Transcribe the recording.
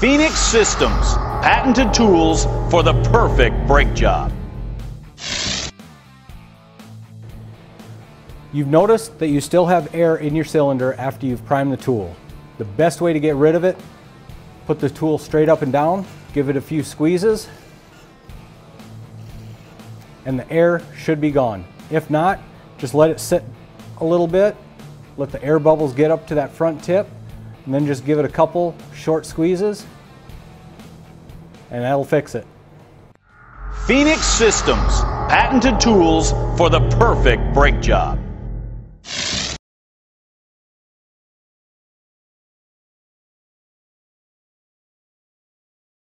Phoenix Systems, patented tools for the perfect brake job. You've noticed that you still have air in your cylinder after you've primed the tool. The best way to get rid of it, put the tool straight up and down, give it a few squeezes, and the air should be gone. If not, just let it sit a little bit, let the air bubbles get up to that front tip, and then just give it a couple short squeezes, and that'll fix it. Phoenix Systems, patented tools for the perfect brake job.